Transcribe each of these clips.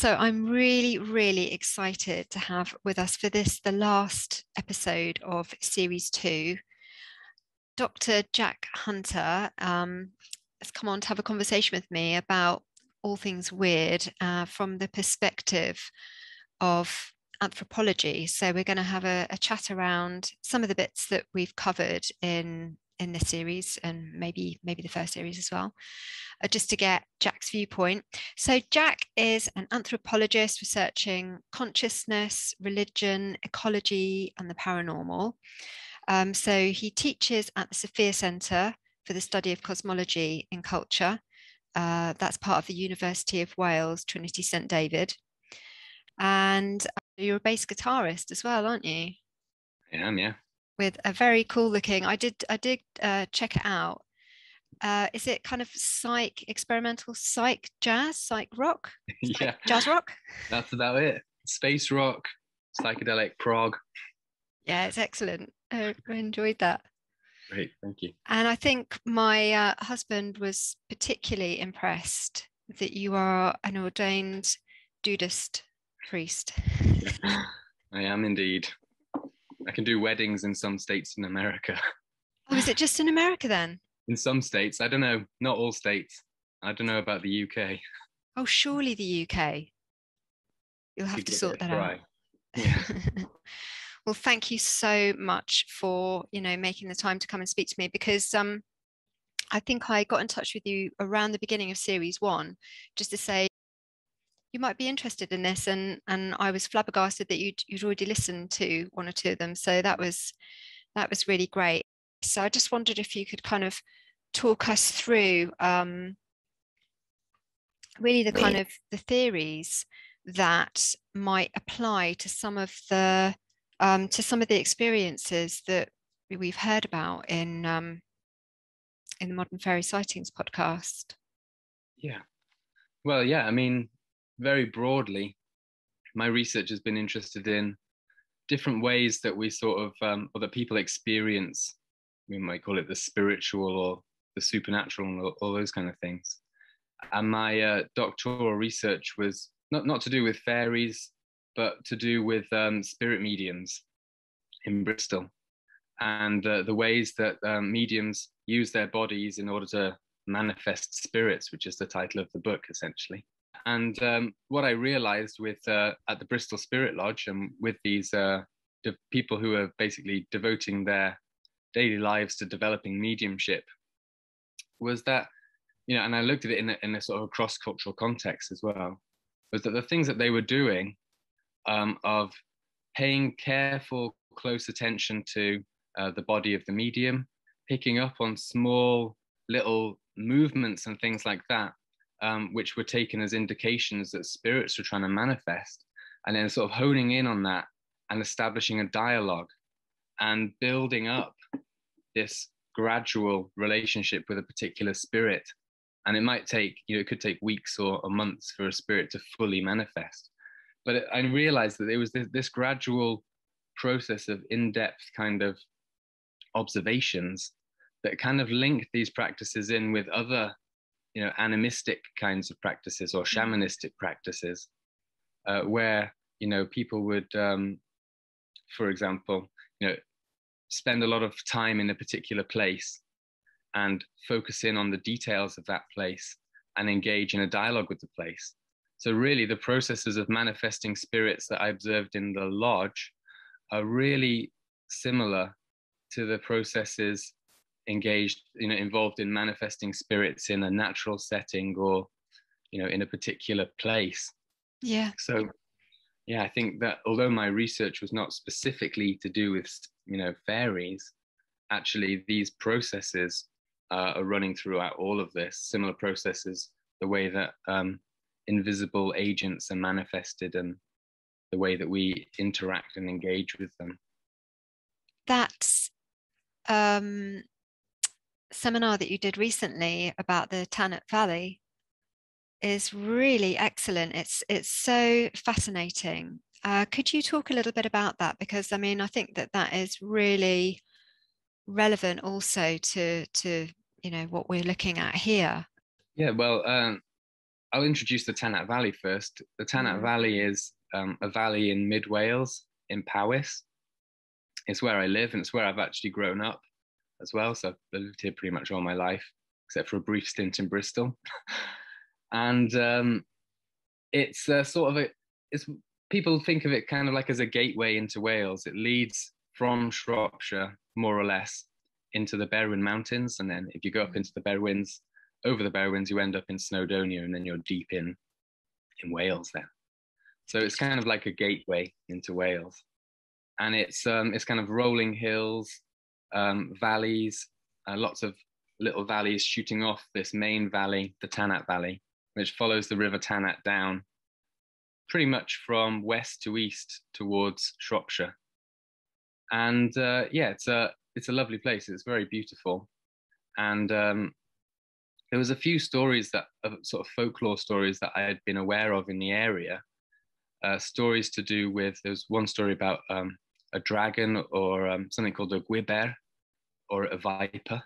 So I'm really, really excited to have with us for this, the last episode of series two, Dr. Jack Hunter um, has come on to have a conversation with me about all things weird uh, from the perspective of anthropology. So we're going to have a, a, chat around some of the bits that we've covered in in this series and maybe maybe the first series as well, uh, just to get Jack's viewpoint. So Jack is an anthropologist researching consciousness, religion, ecology, and the paranormal. Um, so he teaches at the Sophia Centre for the Study of Cosmology in Culture. Uh, that's part of the University of Wales, Trinity St David. And you're a bass guitarist as well, aren't you? I am, yeah. With a very cool looking. I did. I did uh, check it out. Uh, is it kind of psych, experimental psych jazz, psych rock? Psych yeah, jazz rock. That's about it. Space rock, psychedelic prog. Yeah, it's excellent. I enjoyed that. Great, thank you. And I think my uh, husband was particularly impressed that you are an ordained Dudeist priest. I am indeed. I can do weddings in some states in America. Oh, is it just in America then? In some states. I don't know. Not all states. I don't know about the UK. Oh, surely the UK. You'll have to sort that out. Yeah. well, thank you so much for, you know, making the time to come and speak to me because um I think I got in touch with you around the beginning of series one just to say you might be interested in this and and I was flabbergasted that you'd, you'd already listened to one or two of them so that was that was really great. So I just wondered if you could kind of talk us through um, really the kind of the theories that might apply to some of the um, to some of the experiences that we've heard about in um, in the modern fairy sightings podcast. Yeah. Well yeah i mean very broadly, my research has been interested in different ways that we sort of, um, or that people experience, we might call it the spiritual or the supernatural or all those kind of things. And my uh, doctoral research was not, not to do with fairies, but to do with um, spirit mediums in Bristol and uh, the ways that um, mediums use their bodies in order to manifest spirits, which is the title of the book essentially. And um, what I realized with uh, at the Bristol Spirit Lodge and with these uh, de- people who are basically devoting their daily lives to developing mediumship was that, you know, and I looked at it in a, in a sort of cross cultural context as well, was that the things that they were doing um, of paying careful, close attention to uh, the body of the medium, picking up on small little movements and things like that um, which were taken as indications that spirits were trying to manifest, and then sort of honing in on that and establishing a dialogue and building up this gradual relationship with a particular spirit. And it might take, you know, it could take weeks or, or months for a spirit to fully manifest. But it, I realized that it was this, this gradual process of in depth kind of observations that kind of linked these practices in with other you know animistic kinds of practices or mm-hmm. shamanistic practices uh, where you know people would um, for example you know spend a lot of time in a particular place and focus in on the details of that place and engage in a dialogue with the place so really the processes of manifesting spirits that i observed in the lodge are really similar to the processes engaged, you know, involved in manifesting spirits in a natural setting or, you know, in a particular place. Yeah. So, yeah, I think that although my research was not specifically to do with, you know, fairies, actually these processes uh, are running throughout all of this. Similar processes, the way that um, invisible agents are manifested and the way that we interact and engage with them. That's um, seminar that you did recently about the Tanat Valley is really excellent. It's it's so fascinating. Uh, could you talk a little bit about that? Because I mean, I think that that is really relevant also to to you know what we're looking at here. Yeah, well, um, I'll introduce the Tanat Valley first. The Tanat mm. Valley is um, a valley in mid Wales, in Powys. It's where I live, and it's where I've actually grown up as well. So I've lived here pretty much all my life, except for a brief stint in Bristol. and um, it's a sort of a, it's people think of it kind of like as a gateway into Wales. It leads from Shropshire, more or less, into the Berwyn Mountains, and then if you go up mm. into the Berwyns, over the Berwyns, you end up in Snowdonia, and then you're deep in in Wales then. So it's kind of like a gateway into Wales, and it's um, it's kind of rolling hills, um, valleys, uh, lots of little valleys shooting off this main valley, the Tanat Valley, which follows the River Tanat down, pretty much from west to east towards Shropshire. And uh, yeah, it's a it's a lovely place. It's very beautiful, and um, there was a few stories that uh, sort of folklore stories that I had been aware of in the area. Uh, stories to do with there was one story about um, a dragon or um, something called a gwyber or a viper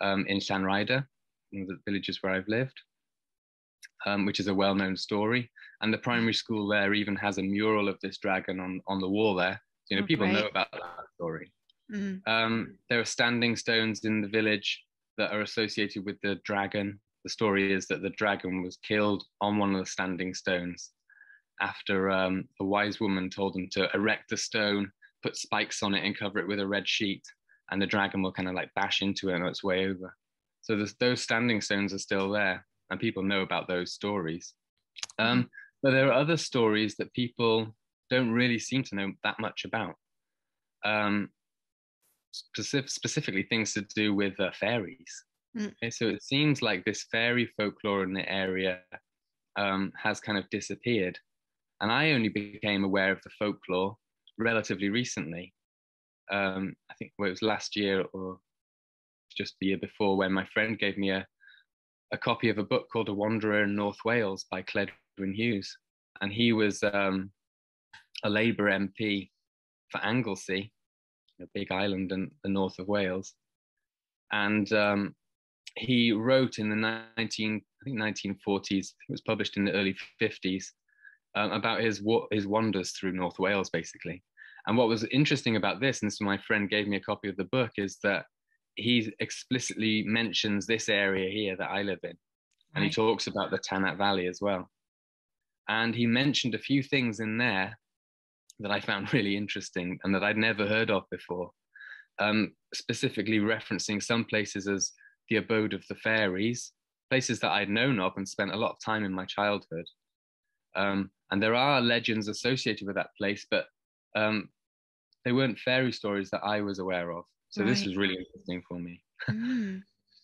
um, in one of the villages where I've lived, um, which is a well-known story. And the primary school there even has a mural of this dragon on, on the wall there. So, you know, oh, people know about that story. Mm. there are standing stones in the village that are associated with the dragon. The story is that the dragon was killed on one of the standing stones after um, a wise woman told them to erect the stone, put spikes on it, and cover it with a red sheet, and the dragon will kind of like bash into it on its way over. So those standing stones are still there, and people know about those stories. Um, but there are other stories that people don't really seem to know that much about. Um, specific, specifically things to do with uh, fairies. Mm. Okay, so it seems like this fairy folklore in the area um, has kind of disappeared. And I only became aware of the folklore relatively recently. Um, I think well, it was last year or just the year before when my friend gave me a, a copy of a book called A Wanderer in North Wales by Cledwyn Hughes. And he was um, a Labour MP for Anglesey a big island in the north of Wales. And um, he wrote in the 19, I think 1940s, it was published in the early 50s, um, about his, his wanders through North Wales, basically. And what was interesting about this, and so my friend gave me a copy of the book, is that he explicitly mentions this area here that I live in. And he talks about the Tanat Valley as well. And he mentioned a few things in there that I found really interesting and that I'd never heard of before, um, specifically referencing some places as the abode of the fairies, places that I'd known of and spent a lot of time in my childhood. Um, and there are legends associated with that place, but um, they weren't fairy stories that I was aware of. So right. this was really interesting for me. Mm.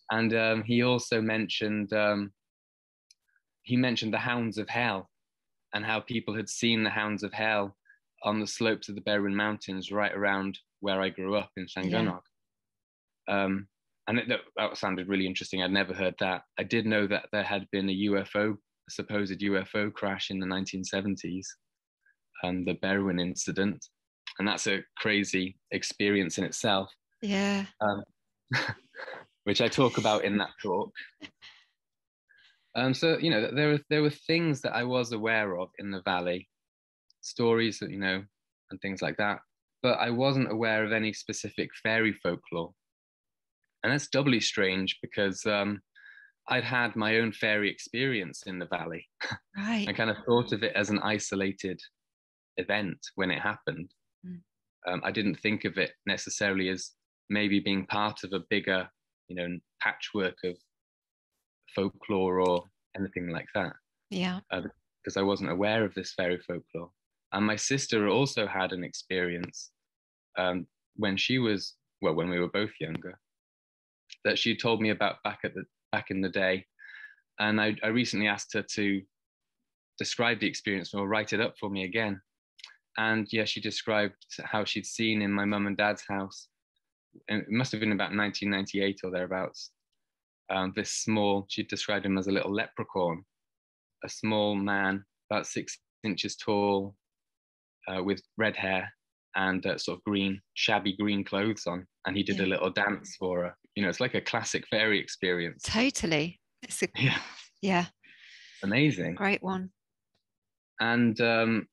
and um, he also mentioned um, he mentioned the hounds of hell and how people had seen the hounds of hell on the slopes of the Berwyn Mountains, right around where I grew up in Llangynog. Yeah. Um, and it, that sounded really interesting. I'd never heard that. I did know that there had been a UFO, a supposed UFO crash in the 1970s, and the Berwyn incident, and that's a crazy experience in itself. Yeah. Um, which I talk about in that talk. Um, so you know, there were there were things that I was aware of in the valley stories that you know and things like that but i wasn't aware of any specific fairy folklore and that's doubly strange because um, i'd had my own fairy experience in the valley right i kind of thought of it as an isolated event when it happened mm. um, i didn't think of it necessarily as maybe being part of a bigger you know patchwork of folklore or anything like that yeah uh, because i wasn't aware of this fairy folklore and my sister also had an experience um, when she was, well, when we were both younger, that she told me about back at the back in the day. And I, I recently asked her to describe the experience or write it up for me again. And yeah, she described how she'd seen in my mum and dad's house. And it must have been about 1998 or thereabouts. Um, this small, she described him as a little leprechaun, a small man, about six inches tall, uh, with red hair and uh, sort of green, shabby green clothes on, and he did yeah. a little dance for her. You know, it's like a classic fairy experience. Totally. It's a, yeah. Yeah. amazing. Great one. And um,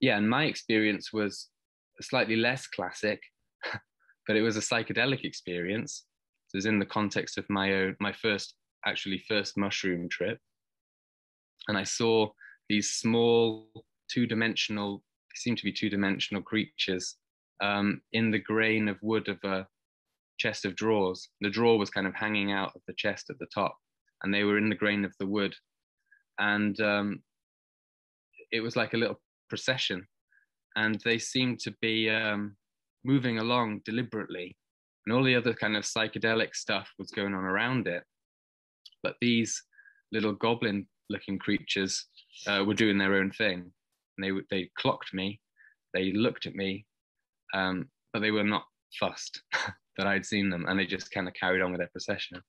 yeah, and my experience was slightly less classic, but it was a psychedelic experience. So it was in the context of my own, my first, actually first mushroom trip. And I saw these small two-dimensional, seem to be two-dimensional creatures um, in the grain of wood of a chest of drawers. The drawer was kind of hanging out of the chest at the top, and they were in the grain of the wood. And um, it was like a little procession, and they seemed to be um, moving along deliberately, and all the other kind of psychedelic stuff was going on around it. But these little goblin-looking creatures uh, were doing their own thing, and they they clocked me, they looked at me, um, but they were not fussed that I'd seen them, and they just kind of carried on with their procession.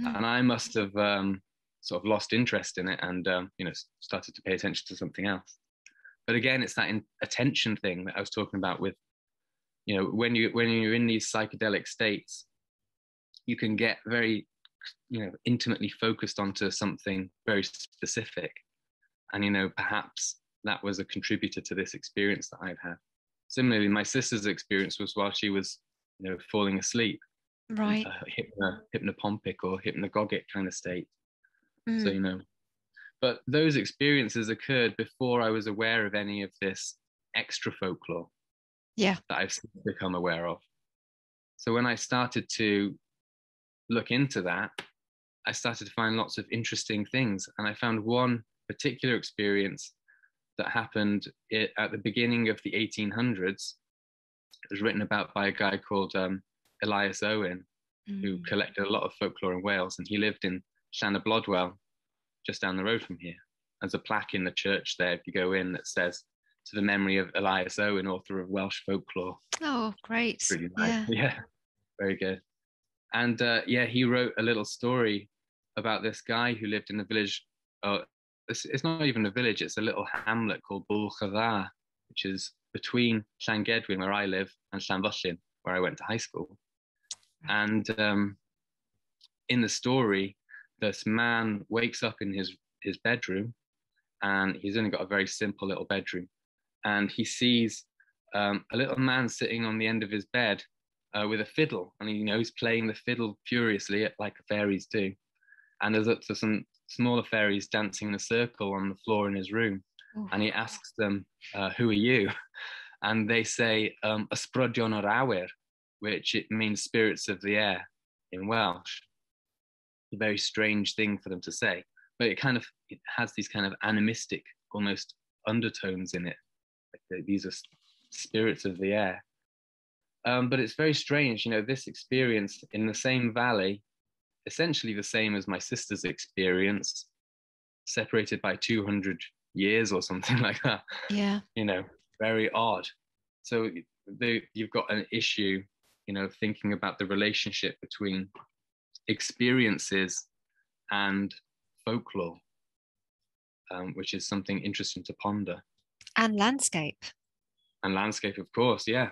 Mm. And I must have um, sort of lost interest in it, and um, you know started to pay attention to something else. But again, it's that in- attention thing that I was talking about with, you know, when you when you're in these psychedelic states, you can get very, you know, intimately focused onto something very specific, and you know perhaps that was a contributor to this experience that I've had. Similarly, my sister's experience was while she was, you know, falling asleep, right, uh, hypno, hypnopompic or hypnagogic kind of state. Mm. So you know, but those experiences occurred before I was aware of any of this extra folklore. Yeah. That I've become aware of. So when I started to look into that, I started to find lots of interesting things. And I found one particular experience that happened at the beginning of the 1800s. It was written about by a guy called um, Elias Owen, mm. who collected a lot of folklore in Wales, and he lived in Llanna just down the road from here. There's a plaque in the church there if you go in that says to the memory of Elias Owen, author of Welsh folklore. Oh, great. Really nice. Yeah. yeah, very good. And uh, yeah, he wrote a little story about this guy who lived in the village. Uh, it's, it's, not even a village, it's a little hamlet called Bwlch-y-ddar, which is between Llangedwyn, where I live, and Llanfyllin, where I went to high school. And um, in the story, this man wakes up in his his bedroom, and he's only got a very simple little bedroom, and he sees um, a little man sitting on the end of his bed uh, with a fiddle, and he, you know he's playing the fiddle furiously, like fairies do, and there's up to some smaller fairies dancing in a circle on the floor in his room, oh. and he asks them, uh, "Who are you?" And they say, um, "Ysbrydion o'r awyr," which it means spirits of the air in Welsh a very strange thing for them to say, but it kind of it has these kind of animistic, almost undertones in it. Like these are spirits of the air. Um, but it's very strange, you know, this experience in the same valley, essentially the same as my sister's experience, separated by 200 years or something like that. Yeah. You know, very odd. So the, you've got an issue, you know, thinking about the relationship between experiences and folklore, um, which is something interesting to ponder. And landscape. And landscape, of course, yeah.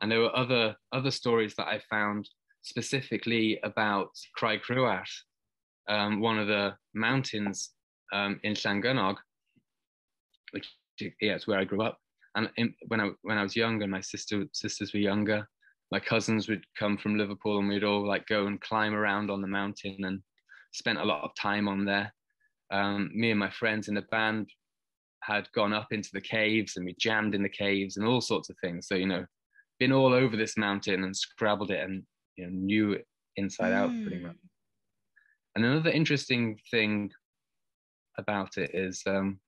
And there were other other stories that I found specifically about Craig Rhiwarth, um, one of the mountains um, in Llangynog, which yeah, it's where I grew up. And in, when I when I was younger, my sister sisters were younger, my cousins would come from Liverpool and we'd all like go and climb around on the mountain and spent a lot of time on there. Um, me and my friends in the band had gone up into the caves and we jammed in the caves and all sorts of things. So, you know, been all over this mountain and scrabbled it and you know, knew it inside mm. out pretty hmm. much. And another interesting thing about it is um,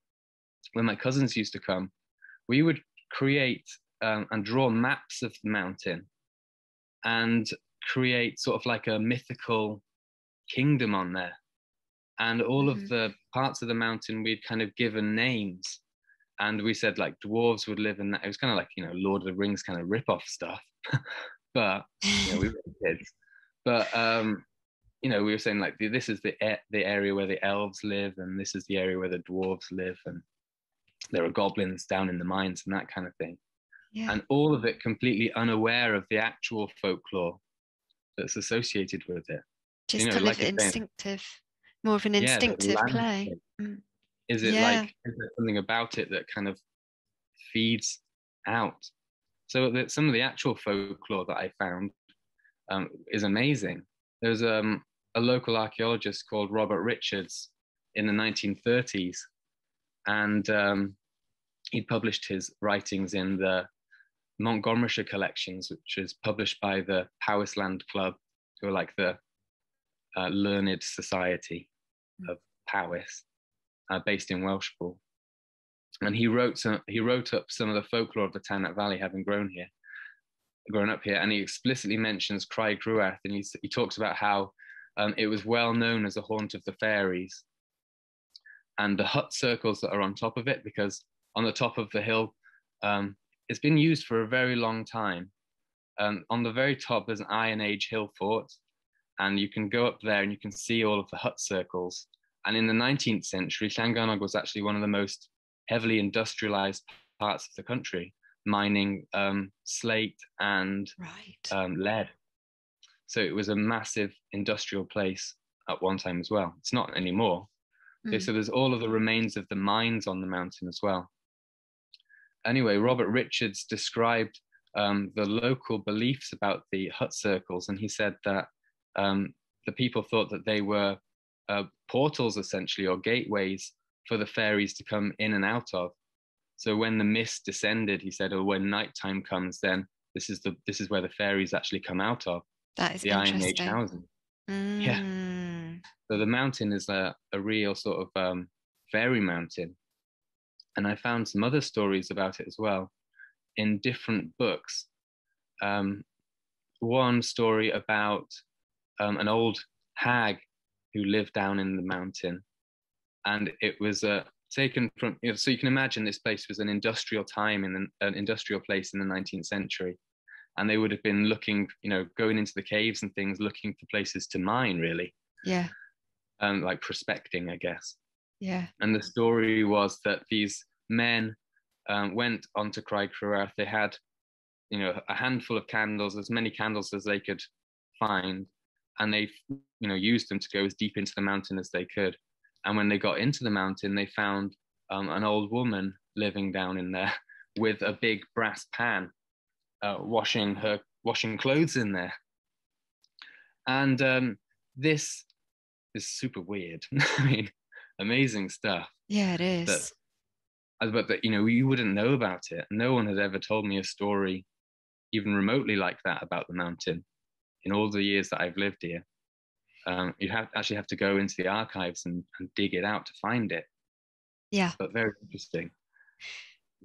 when my cousins used to come, we would create um, and draw maps of the mountain and create sort of like a mythical kingdom on there. And all mm-hmm. of the parts of the mountain we'd kind of given names. And we said like dwarves would live in that. It was kind of like, you know, Lord of the Rings kind of rip-off stuff. but you know, we were kids. But um, you know, we were saying like this is the the area where the elves live, and this is the area where the dwarves live, and there are goblins down in the mines and that kind of thing yeah. and all of it completely unaware of the actual folklore that's associated with it. Just you know, kind like of instinctive, more of an instinctive yeah, play. Mm. Is it Yeah. like is there something about it that kind of feeds out? So that some of the actual folklore that I found um, is amazing. There's um, a local archaeologist called Robert Richards in the 1930s, and um, he published his writings in the Montgomeryshire collections, which is published by the Powysland Club, who are like the uh, learned society of Powys, uh, based in Welshpool. And he wrote some, he wrote up some of the folklore of the Tanat Valley, having grown here, grown up here, and he explicitly mentions Craig Rhiwarth, and he, he talks about how um, it was well known as a haunt of the fairies, and the hut circles that are on top of it, because on the top of the hill, um, it's been used for a very long time. Um, on the very top, there's an Iron Age hill fort, and you can go up there and you can see all of the hut circles. And in the 19th century, Llangynog was actually one of the most heavily industrialized parts of the country, mining um, slate and Right. um, lead. So it was a massive industrial place at one time as well. It's not anymore. Mm. so there's all of the remains of the mines on the mountain as well. Anyway, Robert Richards described um, the local beliefs about the hut circles, and he said that um, the people thought that they were uh, portals essentially or gateways for the fairies to come in and out of. So when the mist descended, he said, "Oh, when nighttime comes, then this is the this is where the fairies actually come out of that is the Iron Age housing." Yeah. Mm. So the mountain is a, a real sort of um, fairy mountain. And I found some other stories about it as well in different books. Um, one story about um, an old hag who lived down in the mountain. And it was uh, taken from, you know, so you can imagine this place was an industrial time in an, an industrial place in the 19th century. And they would have been looking, you know, going into the caves and things, looking for places to mine, really Yeah. um, like prospecting, I guess. Yeah. And the story was that these men um, went onto Craig Rhiwarth. They had, you know, a handful of candles, as many candles as they could find, and they, you know, used them to go as deep into the mountain as they could. And when they got into the mountain, they found um, an old woman living down in there with a big brass pan, uh, washing her washing clothes in there. And um, this is super weird. I mean, amazing stuff. Yeah, it is. That- But that you know, you wouldn't know about it. No one had ever told me a story, even remotely like that, about the mountain. In all the years that I've lived here, um, you have actually have to go into the archives and, and dig it out to find it. yeah. But very interesting.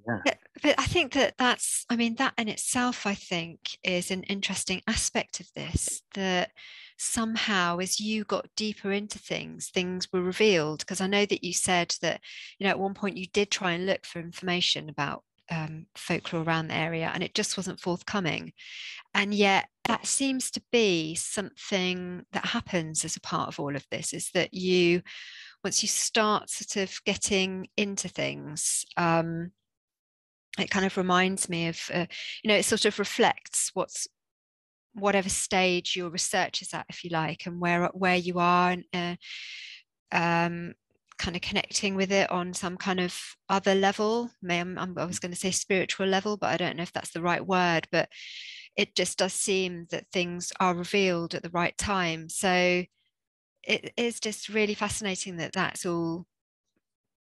Yeah. But, but I think that that's, I mean, that in itself, I think, is an interesting aspect of this that somehow as you got deeper into things, things were revealed. Because I know that you said that, you know, at one point you did try and look for information about um, folklore around the area and it just wasn't forthcoming. And yet that seems to be something that happens as a part of all of this is that you, once you start sort of getting into things, um, it kind of reminds me of uh, you know it sort of reflects what's whatever stage your research is at if you like and where where you are and uh, um kind of connecting with it on some kind of other level. May I'm, i was going to say spiritual level but i don't know if that's the right word but it just does seem that things are revealed at the right time. So it is just really fascinating that that's all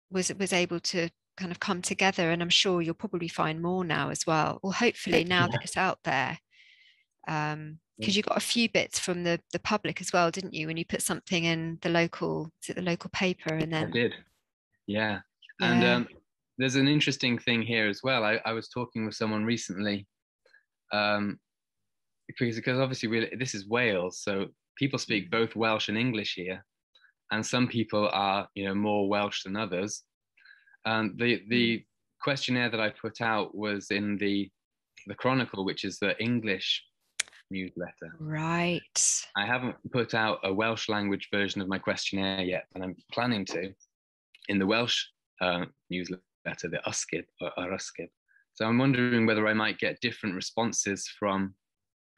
was was able to kind of come together and i'm sure you'll probably find more now as well. Or hopefully now that it's out there um because you got a few bits from the the public as well didn't you when you put something in the local is it the local paper and then I did. Yeah. And Yeah. um, there's an interesting thing here as well. I, I was talking with someone recently, um, because, because obviously we, this is Wales, so people speak both Welsh and English here, and some people are, you know, more Welsh than others. Um, the the questionnaire that I put out was in the the Chronicle, which is the English newsletter. right I haven't put out a Welsh language version of my questionnaire yet, but I'm planning to in the Welsh uh, newsletter, the Usgib or, or Usgib. So I'm wondering whether I might get different responses from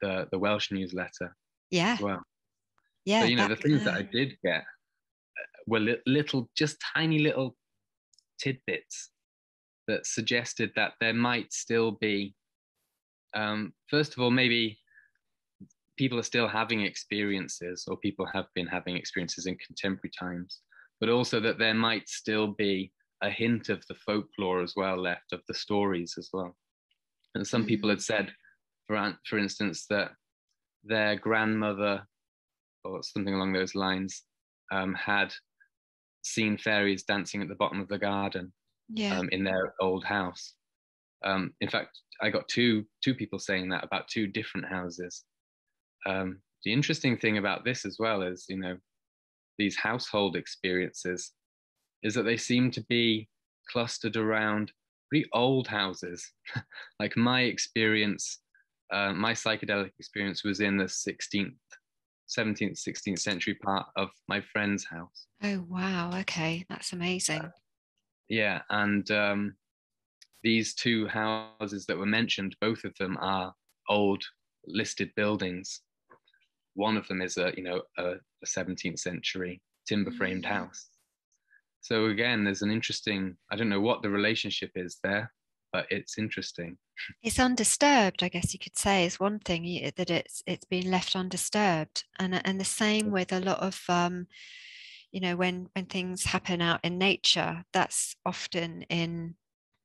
the, the Welsh newsletter yeah as well. yeah so, you know, the that- things that I uh, did get uh, were li- little, just tiny little tidbits that suggested that there might still be, um, first of all, maybe people are still having experiences, or people have been having experiences in contemporary times, but also that there might still be a hint of the folklore as well left, of the stories as well. And some mm-hmm. people had said, for, for instance, that their grandmother or something along those lines um, had seen fairies dancing at the bottom of the garden yeah. um, in their old house. Um, in fact, I got two two people saying that about two different houses. Um, the interesting thing about this as well is, you know, these household experiences is that they seem to be clustered around pretty old houses. like my experience, uh, my psychedelic experience was in the 16th 17th, 16th century part of my friend's house. Oh, wow. Okay. That's amazing. Uh, yeah. And um, these two houses that were mentioned, both of them are old listed buildings. One of them is a, you know, a, a 17th century timber framed mm. house. So again, there's an interesting, I don't know what the relationship is there, but it's interesting. It's undisturbed, I guess you could say, is one thing that it's it's been left undisturbed, and and the same with a lot of, um, you know, when when things happen out in nature, that's often in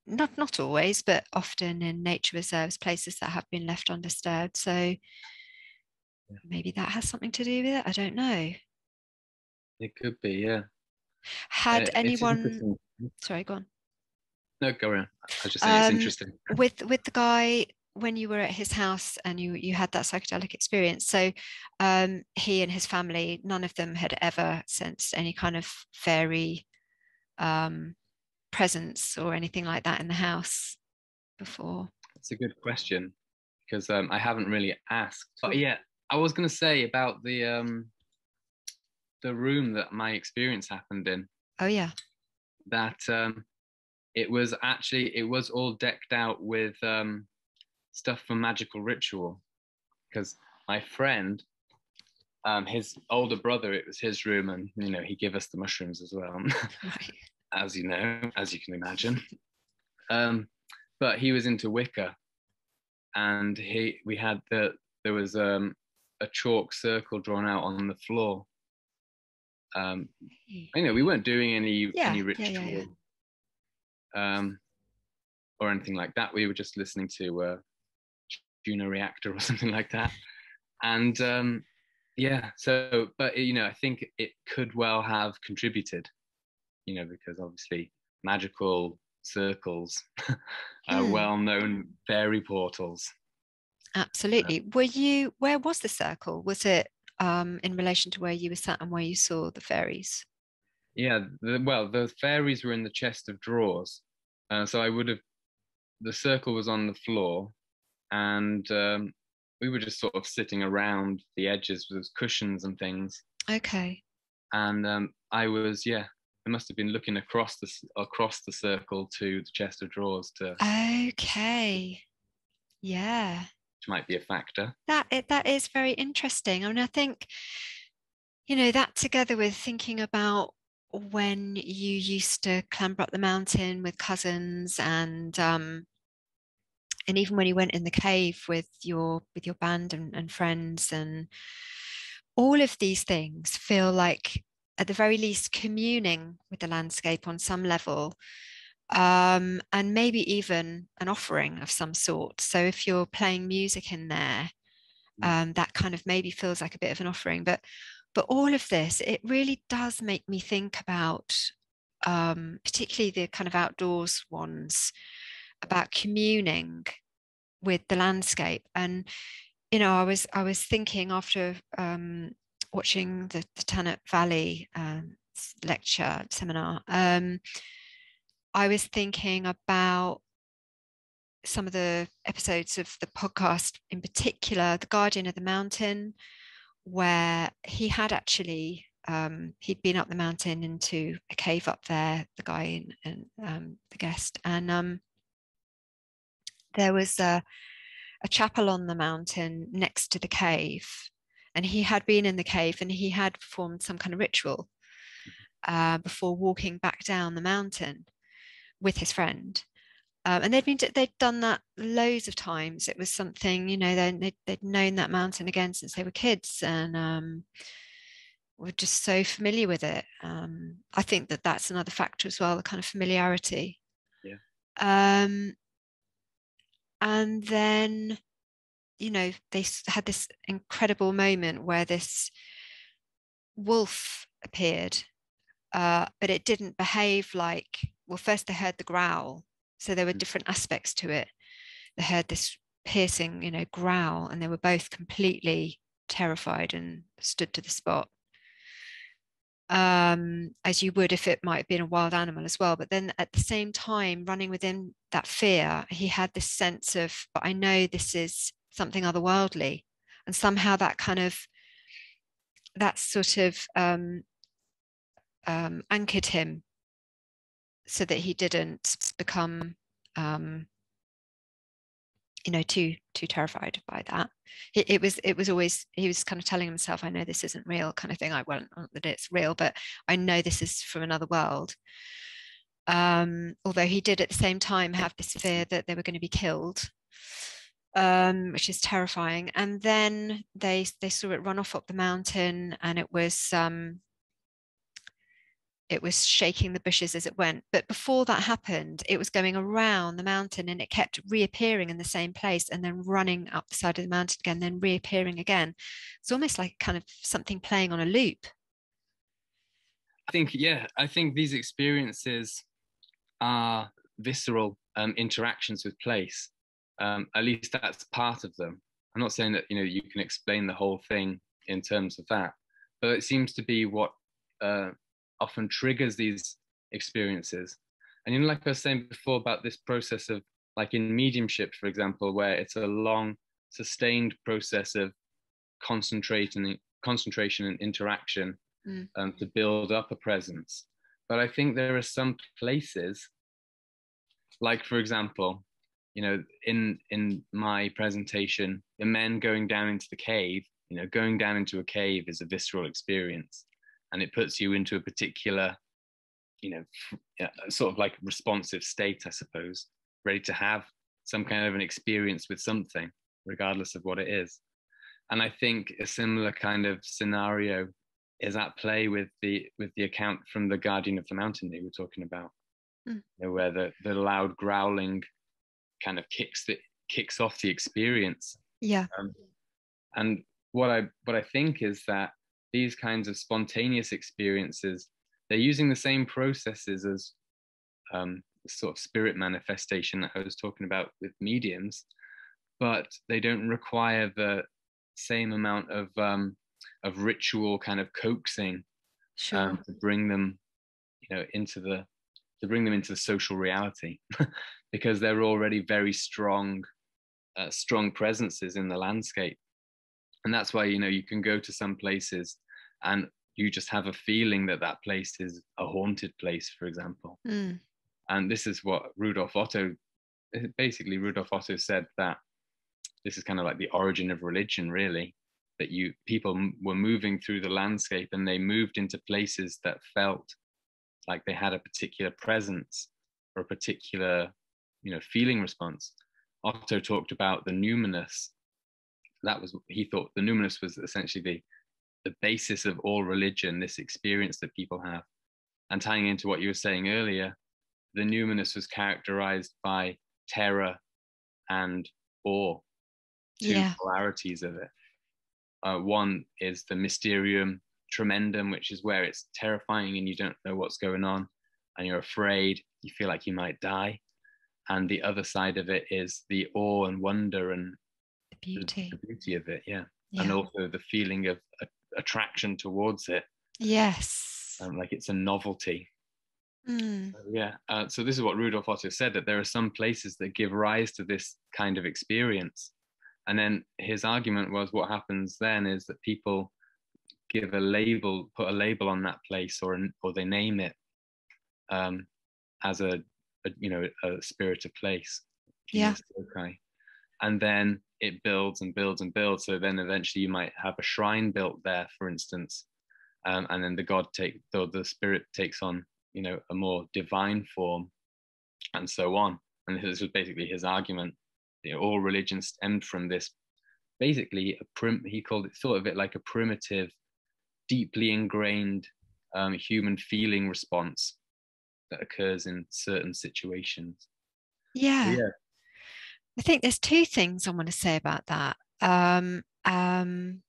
not not always, but often in nature reserves, places that have been left undisturbed. So maybe that has something to do with it. I don't know. It could be, yeah. Had uh, anyone? Sorry, go on. No, go around. I just saying um, it's interesting. With with the guy when you were at his house and you you had that psychedelic experience. So um, he and his family, none of them had ever sensed any kind of fairy um, presence or anything like that in the house before. That's a good question because um, I haven't really asked. But yeah, I was going to say about the um, the room that my experience happened in. Oh yeah. That um, it was actually it was all decked out with um, stuff for magical ritual because my friend um, his older brother it was his room and you know he gave us the mushrooms as well right. as you know as you can imagine um, but he was into wicca and he we had the there was um, a chalk circle drawn out on the floor um, you know we weren't doing any yeah, any ritual yeah, yeah, um, or anything like that. We were just listening to uh, Juno Reactor or something like that. And um, yeah, so, but you know, I think it could well have contributed, you know, because obviously magical circles are mm. well known fairy portals. Absolutely. Uh, were you, where was the circle? Was it um, in relation to where you were sat and where you saw the fairies? Yeah, the, well, the fairies were in the chest of drawers. Uh, so I would have, the circle was on the floor and um, we were just sort of sitting around the edges with cushions and things. Okay. And um, I was, yeah, I must have been looking across the across the circle to the chest of drawers to. Okay. Yeah. Which might be a factor. That that is very interesting. I mean, I think, you know, that together with thinking about when you used to clamber up the mountain with cousins and um, and even when you went in the cave with your with your band and, and friends and all of these things feel like at the very least communing with the landscape on some level um, and maybe even an offering of some sort so if you're playing music in there mm. um, that kind of maybe feels like a bit of an offering but but all of this, it really does make me think about, um, particularly the kind of outdoors ones, about communing with the landscape. And you know, I was I was thinking after um, watching the, the Tanat Valley um, lecture seminar, um, I was thinking about some of the episodes of the podcast, in particular, The Guardian of the Mountain, where he had actually um, he'd been up the mountain into a cave up there, the guy and, um, the guest, and um, there was a, a chapel on the mountain next to the cave, and he had been in the cave and he had performed some kind of ritual uh, before walking back down the mountain. With his friend. Um, and they'd been they'd done that loads of times. It was something you know they'd, they'd known that mountain again since they were kids and um, were just so familiar with it. Um, I think that that's another factor as well, the kind of familiarity. Yeah. Um, and then, you know, they had this incredible moment where this wolf appeared, uh, but it didn't behave like. Well, first they heard the growl, so there were mm. different aspects to it. They heard this piercing, you know, growl, and they were both completely terrified and stood to the spot um, as you would if it might have been a wild animal as well. But then at the same time, running within that fear, he had this sense of, but I know this is something otherworldly. And somehow that kind of, that sort of um, um, anchored him so that he didn't become um, you know too too terrified by that. It, it, was it was always he was kind of telling himself i know this isn't real kind of thing. I won't that it's real but i know this is from another world. Um, although he did at the same time have this fear that they were going to be killed um, which is terrifying. And then they they saw it run off up the mountain and it was um, it was shaking the bushes as it went. But before that happened, it was going around the mountain and it kept reappearing in the same place and then running up the side of the mountain again, then reappearing again. It's almost like kind of something playing on a loop. I think, yeah, I think these experiences are visceral um, interactions with place. Um, at least that's part of them. I'm not saying that you know you can explain the whole thing in terms of that, but it seems to be what uh, often triggers these experiences. And you know, like I was saying before about this process of like in mediumship, for example, where it's a long, sustained process of concentration, concentration and interaction mm. um, to build up a presence. But I think there are some places, like for example, you know, in in my presentation, the men going down into the cave, you know, going down into a cave is a visceral experience and it puts you into a particular you know sort of like responsive state i suppose ready to have some kind of an experience with something regardless of what it is. And i think a similar kind of scenario is at play with the with the account from the guardian of the mountain that we were talking about. Mm. you know, where the the loud growling kind of kicks the kicks off the experience. Yeah. Um, and what i what i think is that these kinds of spontaneous experiences, they're using the same processes as um, sort of spirit manifestation that I was talking about with mediums, but they don't require the same amount of um, of ritual kind of coaxing sure. um, to bring them, you know, into the to bring them into the social reality, because they're already very strong, uh, strong presences in the landscape and that's why you know you can go to some places and you just have a feeling that that place is a haunted place for example. Mm. and this is what rudolf otto basically rudolf otto said that this is kind of like the origin of religion really that you people were moving through the landscape and they moved into places that felt like they had a particular presence or a particular you know feeling response. Otto talked about the numinous. That was he thought the numinous was essentially the the basis of all religion, this experience that people have. And tying into what you were saying earlier, the numinous was characterized by terror and awe, two yeah. polarities of it. Uh, one is the mysterium tremendum, which is where it's terrifying and you don't know what's going on and you're afraid, you feel like you might die. And the other side of it is the awe and wonder and the beauty, the, the beauty of it, yeah. yeah. And also the feeling of a attraction towards it. Yes. Um, like it's a novelty. Mm. yeah. Uh, so this is what Rudolf Otto said that there are some places that give rise to this kind of experience. And then his argument was what happens then is that people give a label, put a label on that place, or or they name it um, as a, a, you know a spirit of place. Yeah. Okay. And then it builds and builds and builds. So then eventually you might have a shrine built there, for instance, um, and then the god take the, the spirit takes on you know a more divine form, and so on. And this was basically his argument. You know, all religions stemmed from this basically a prim he called it thought of it like a primitive, deeply ingrained um, human feeling response that occurs in certain situations. Yeah. yeah. I think there's two things I want to say about that. Um, um,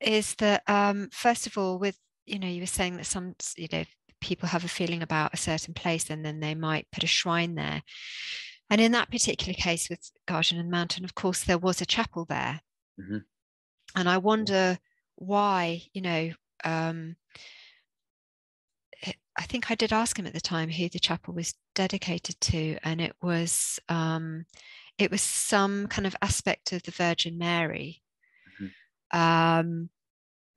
is that um, first of all, with you know, you were saying that some you know people have a feeling about a certain place and then they might put a shrine there. And in that particular case with Guardian and Mountain, of course, there was a chapel there. Mm-hmm. And I wonder why, you know, um, I think I did ask him at the time who the chapel was dedicated to, and it was um, it was some kind of aspect of the Virgin Mary. Mm-hmm. Um,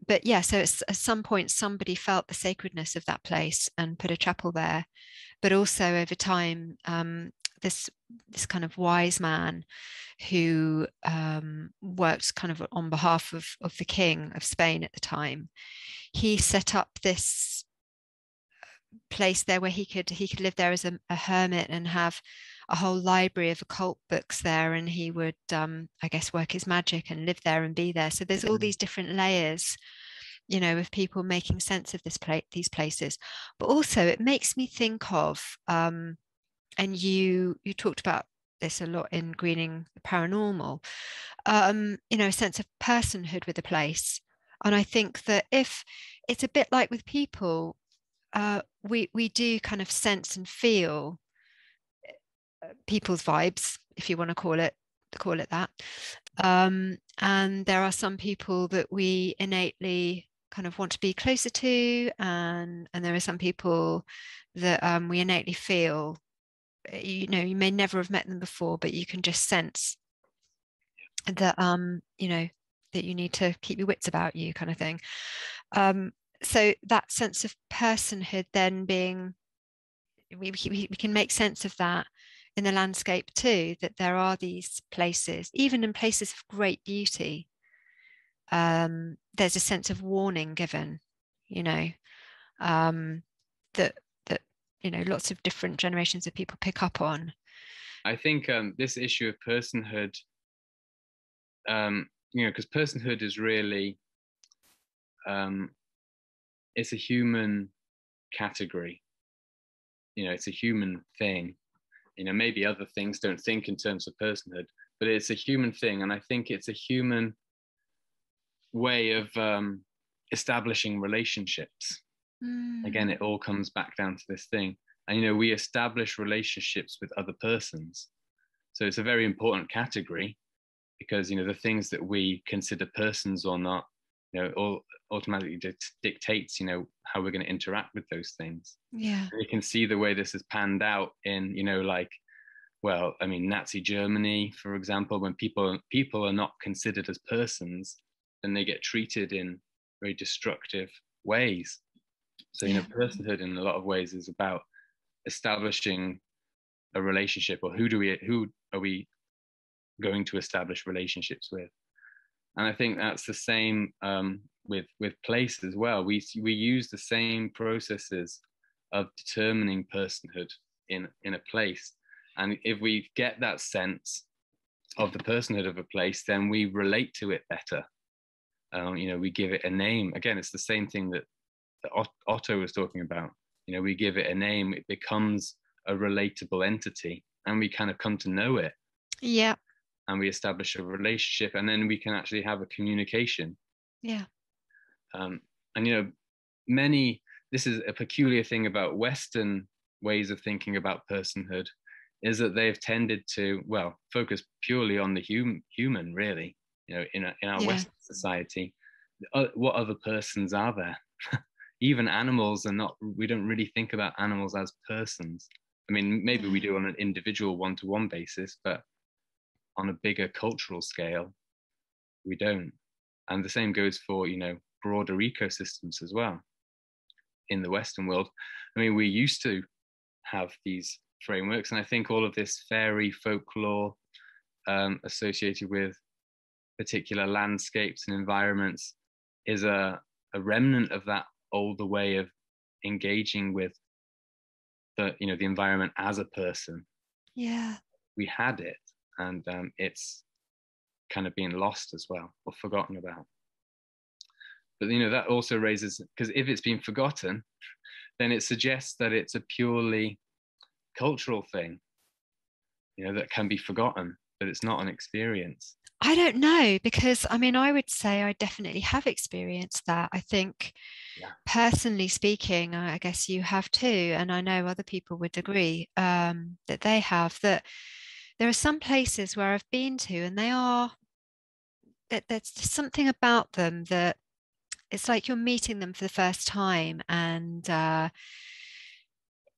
but yeah, so at some point somebody felt the sacredness of that place and put a chapel there. But also over time, um, this this kind of wise man who um, worked kind of on behalf of, of the king of Spain at the time, he set up this place there where he could he could live there as a, a hermit and have a whole library of occult books there and he would um, i guess work his magic and live there and be there. So there's all mm. these different layers you know of people making sense of this place these places. But also it makes me think of um, and you you talked about this a lot in greening the paranormal um, you know a sense of personhood with a place. And i think that if it's a bit like with people uh, we we do kind of sense and feel uh, people's vibes, if you want to call it call it that. Um, and there are some people that we innately kind of want to be closer to, and and there are some people that um, we innately feel. Uh, you know, you may never have met them before, but you can just sense that um, you know that you need to keep your wits about you, kind of thing. Um, so that sense of personhood then being we, we, we can make sense of that in the landscape too that there are these places even in places of great beauty um, there's a sense of warning given you know um, that that you know lots of different generations of people pick up on. I think um, this issue of personhood um, you know because personhood is really um, it's a human category. You know it's a human thing. You know maybe other things don't think in terms of personhood but it's a human thing. And i think it's a human way of um, establishing relationships. Mm. again it all comes back down to this thing. And you know we establish relationships with other persons. So it's a very important category because you know the things that we consider persons or not you know all automatically dictates you know how we're going to interact with those things. Yeah. And you can see the way this has panned out in you know like well i mean nazi germany for example when people people are not considered as persons then they get treated in very destructive ways. So you yeah. know personhood in a lot of ways is about establishing a relationship or who do we who are we going to establish relationships with and I think that's the same um, with with place as well. We we use the same processes of determining personhood in in a place, and if we get that sense of the personhood of a place, then we relate to it better. Um, you know, we give it a name. Again, it's the same thing that, that Otto was talking about. You know, we give it a name; it becomes a relatable entity, and we kind of come to know it. Yeah and we establish a relationship and then we can actually have a communication. Yeah. Um, and you know many this is a peculiar thing about western ways of thinking about personhood is that they've tended to well focus purely on the hum, human really you know in, a, in our yeah. western society. Uh, what other persons are there? Even animals are not we don't really think about animals as persons. I mean maybe we do on an individual one-to-one basis but on a bigger cultural scale, we don't. And the same goes for, you know, broader ecosystems as well. In the Western world, I mean, we used to have these frameworks, and I think all of this fairy folklore um, associated with particular landscapes and environments is a, a remnant of that older way of engaging with the you know the environment as a person yeah we had it and um, it's kind of being lost as well or forgotten about but you know that also raises because if it's been forgotten then it suggests that it's a purely cultural thing you know that can be forgotten but it's not an experience I don't know because I mean, I would say I definitely have experienced that. I think, yeah. personally speaking, I guess you have too, and I know other people would agree um, that they have. That there are some places where I've been to, and they are that there's something about them that it's like you're meeting them for the first time, and uh,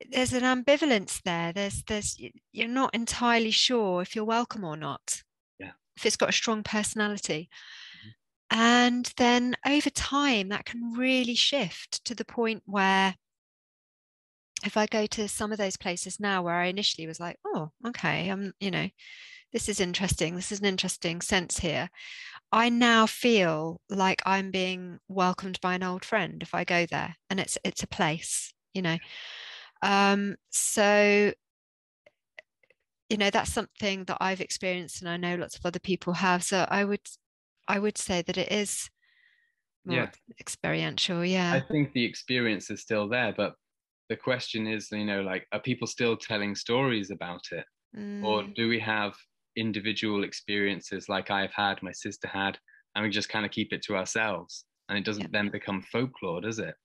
there's an ambivalence there. There's there's you're not entirely sure if you're welcome or not yeah if it's got a strong personality. Mm-hmm. And then over time, that can really shift to the point where if I go to some of those places now where I initially was like, oh, okay, I'm, you know, this is interesting. This is an interesting sense here. I now feel like I'm being welcomed by an old friend if I go there, and it's it's a place, you know. Um, so you know that's something that i've experienced and i know lots of other people have so i would i would say that it is more yeah. experiential yeah i think the experience is still there but the question is you know like are people still telling stories about it mm. or do we have individual experiences like i've had my sister had and we just kind of keep it to ourselves and it doesn't yeah. then become folklore does it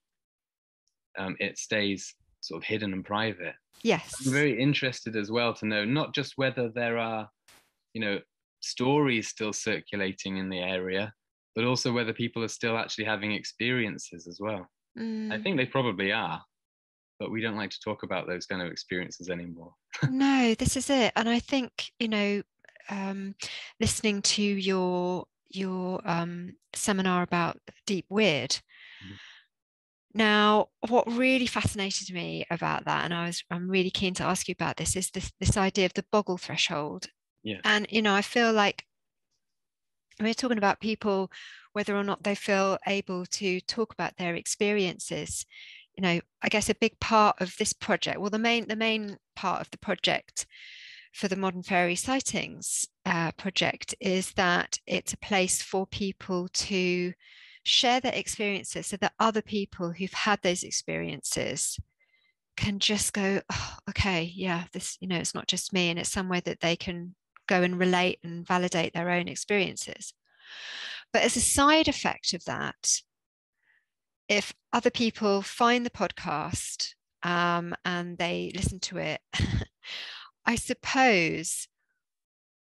um, it stays sort of hidden and private Yes. I'm very interested as well to know not just whether there are, you know, stories still circulating in the area, but also whether people are still actually having experiences as well. Mm. I think they probably are, but we don't like to talk about those kind of experiences anymore. no, this is it. And I think, you know, um, listening to your your um, seminar about deep weird, mm-hmm. Now, what really fascinated me about that, and I was I'm really keen to ask you about this, is this this idea of the boggle threshold. Yeah. And you know, I feel like we're talking about people, whether or not they feel able to talk about their experiences. You know, I guess a big part of this project, well, the main the main part of the project for the Modern Fairy Sightings uh, project is that it's a place for people to share their experiences so that other people who've had those experiences can just go oh, okay yeah this you know it's not just me and it's somewhere that they can go and relate and validate their own experiences. But as a side effect of that if other people find the podcast um, and they listen to it i suppose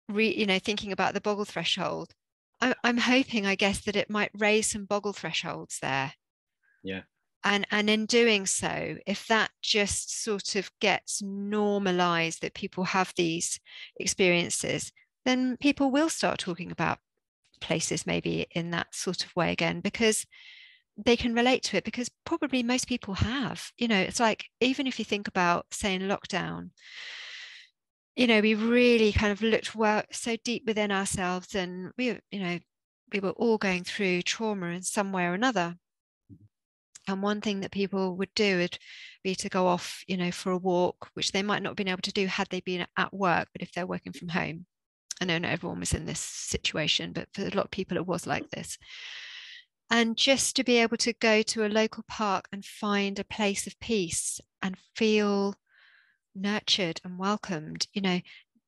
re, you know thinking about the boggle threshold I'm hoping, I guess, that it might raise some boggle thresholds there. Yeah. And and in doing so, if that just sort of gets normalized that people have these experiences, then people will start talking about places maybe in that sort of way again because they can relate to it because probably most people have. You know, it's like even if you think about, say, in lockdown, you know, we really kind of looked well so deep within ourselves, and we, you know, we were all going through trauma in some way or another. And one thing that people would do would be to go off, you know, for a walk, which they might not have been able to do had they been at work, but if they're working from home. I know not everyone was in this situation, but for a lot of people, it was like this. And just to be able to go to a local park and find a place of peace and feel nurtured and welcomed you know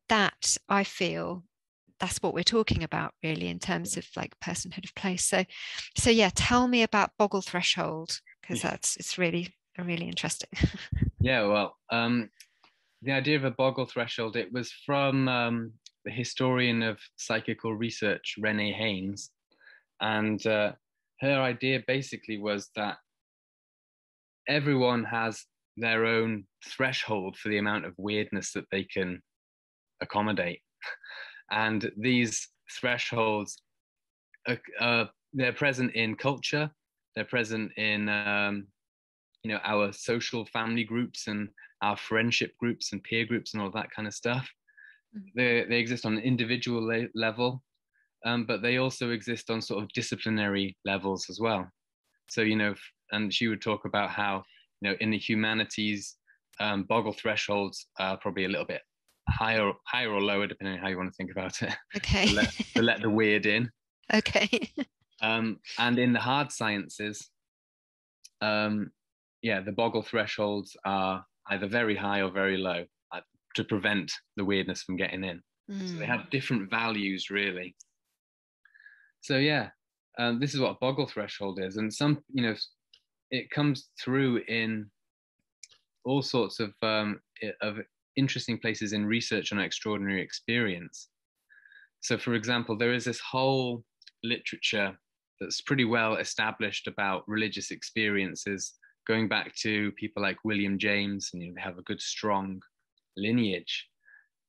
that i feel that's what we're talking about really in terms of like personhood of place. So so yeah tell me about boggle threshold because that's it's really really interesting. Yeah well um the idea of a boggle threshold it was from um, the historian of psychical research renee haynes and uh, her idea basically was that everyone has their own threshold for the amount of weirdness that they can accommodate. And these thresholds, are, uh, they're present in culture, they're present in um, you know our social family groups and our friendship groups and peer groups and all that kind of stuff. Mm-hmm. They, they exist on an individual le- level, um, but they also exist on sort of disciplinary levels as well. So, you know, and she would talk about how you know in the humanities um, boggle thresholds are probably a little bit higher, higher or lower, depending on how you want to think about it. Okay. to, let, to let the weird in. Okay. Um, and in the hard sciences, um, yeah, the boggle thresholds are either very high or very low uh, to prevent the weirdness from getting in. Mm. So they have hmm. different values, really. So yeah, um, this is what a boggle threshold is, and some, you know, it comes through in all sorts of um, of interesting places in research on extraordinary experience. So, for example, there is this whole literature that's pretty well established about religious experiences, going back to people like William James, and you know, they have a good, strong lineage.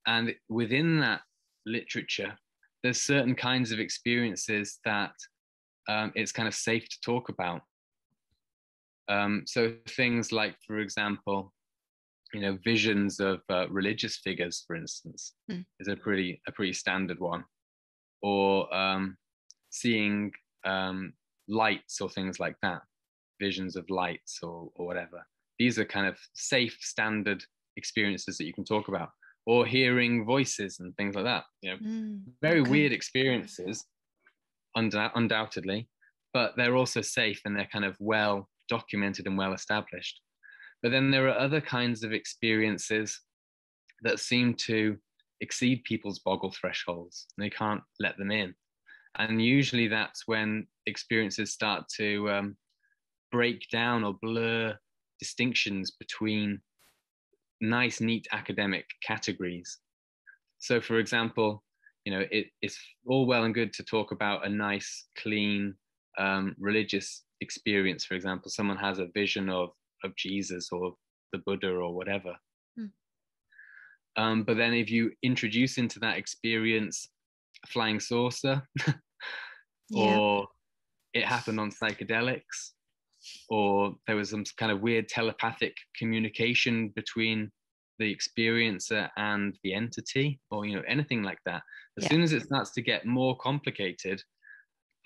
And within that literature, there's certain kinds of experiences that um, it's kind of safe to talk about. Um, so things like, for example, you know, visions of uh, religious figures, for instance, mm. is a pretty a pretty standard one, or um, seeing um, lights or things like that, visions of lights or, or whatever. These are kind of safe, standard experiences that you can talk about, or hearing voices and things like that. You know, mm, very okay. weird experiences, undoubtedly, but they're also safe and they're kind of well documented and well established. But then there are other kinds of experiences that seem to exceed people's boggle thresholds. They can't let them in and usually that's when experiences start to um, break down or blur distinctions between nice neat academic categories so for example you know it, it's all well and good to talk about a nice clean um, religious experience for example someone has a vision of of jesus or the buddha or whatever mm. um, but then if you introduce into that experience a flying saucer yeah. or it happened on psychedelics, or there was some kind of weird telepathic communication between the experiencer and the entity, or you know anything like that. As yeah. soon as it starts to get more complicated,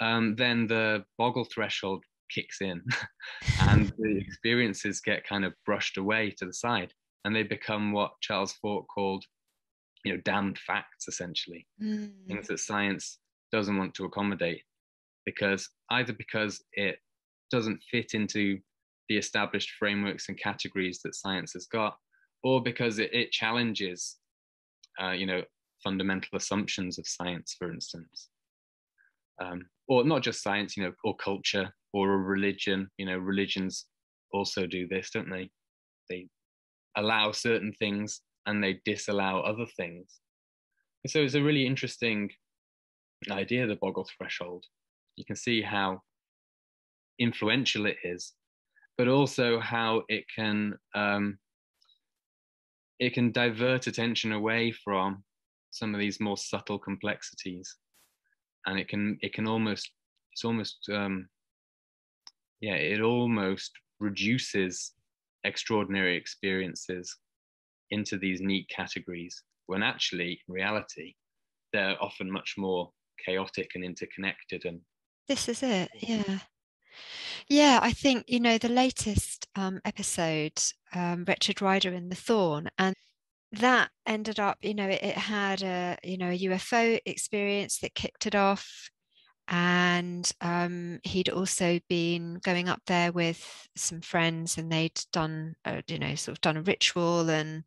um, then the boggle threshold kicks in, and the experiences get kind of brushed away to the side, and they become what Charles Fort called, you know, damned facts, essentially, mm. things that science doesn't want to accommodate because either because it doesn't fit into the established frameworks and categories that science has got, or because it, it challenges, uh, you know, fundamental assumptions of science, for instance, um, or not just science, you know, or culture or a religion. You know, religions also do this, don't they? They allow certain things and they disallow other things. So it's a really interesting idea, the boggle threshold you can see how influential it is, but also how it can um, it can divert attention away from some of these more subtle complexities, and it can it can almost it's almost um, yeah it almost reduces extraordinary experiences into these neat categories when actually in reality they're often much more chaotic and interconnected and this is it. Yeah. Yeah, I think, you know, the latest um, episode, um, Richard Ryder in the Thorn, and that ended up, you know, it, it had a, you know, a UFO experience that kicked it off. And um, he'd also been going up there with some friends and they'd done, you know, sort of done a ritual and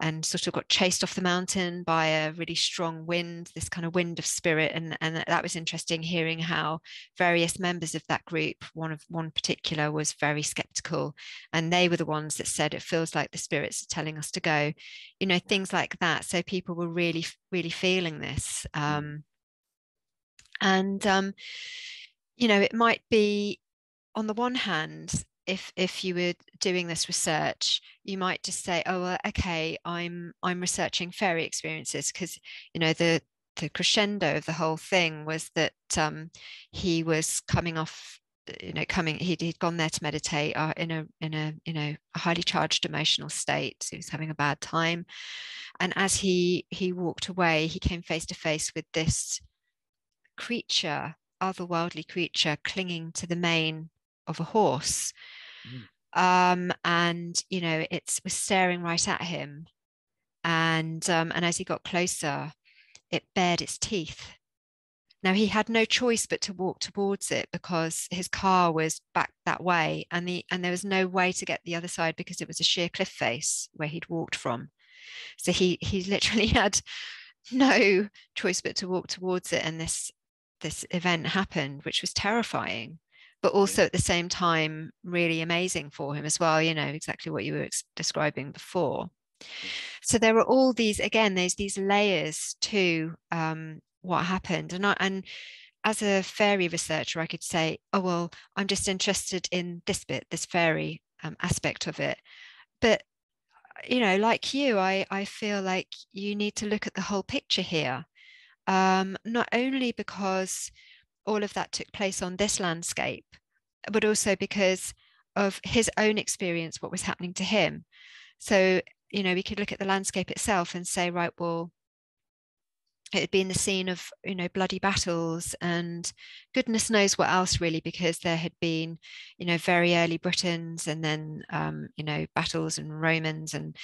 and sort of got chased off the mountain by a really strong wind, this kind of wind of spirit. And, and that was interesting hearing how various members of that group, one of one particular was very skeptical. And they were the ones that said, it feels like the spirits are telling us to go, you know, things like that. So people were really, really feeling this. Mm. Um, and, um, you know, it might be on the one hand, if if you were doing this research you might just say oh well, okay i'm i'm researching fairy experiences because you know the the crescendo of the whole thing was that um, he was coming off you know coming he'd, he'd gone there to meditate uh, in a in a you know a highly charged emotional state he was having a bad time. And as he he walked away he came face to face with this creature otherworldly creature clinging to the mane of a horse. Mm. um, and you know it was staring right at him and um, and as he got closer it bared its teeth now he had no choice but to walk towards it because his car was back that way and the and there was no way to get the other side because it was a sheer cliff face where he'd walked from so he he literally had no choice but to walk towards it and this this event happened which was terrifying but also at the same time really amazing for him as well you know exactly what you were ex- describing before. So there are all these again there's these layers to um, what happened. And I, and as a fairy researcher i could say oh well i'm just interested in this bit this fairy um, aspect of it. But you know like you i i feel like you need to look at the whole picture here. Um, not only because all of that took place on this landscape, but also because of his own experience, what was happening to him. So, you know, we could look at the landscape itself and say, right, well, it had been the scene of, you know, bloody battles and goodness knows what else really, because there had been, you know, very early Britons and then, um, you know, battles and Romans and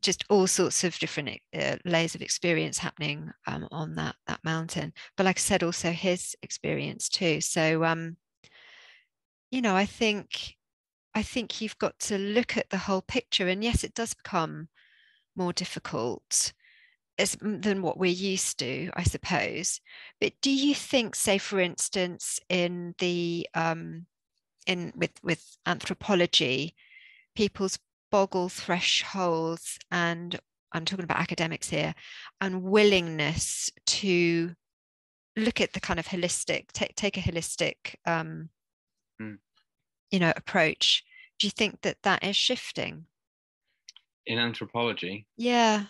just all sorts of different uh, layers of experience happening um, on that that mountain. But like I said, also his experience too. So um, you know, I think I think you've got to look at the whole picture. And yes, it does become more difficult as, than what we're used to, I suppose. But do you think, say, for instance, in the um, in with with anthropology, people's boggle thresholds and I'm talking about academics here, and willingness to look at the kind of holistic, take take a holistic, um, mm. you know, approach. Do you think that that is shifting in anthropology? Yeah.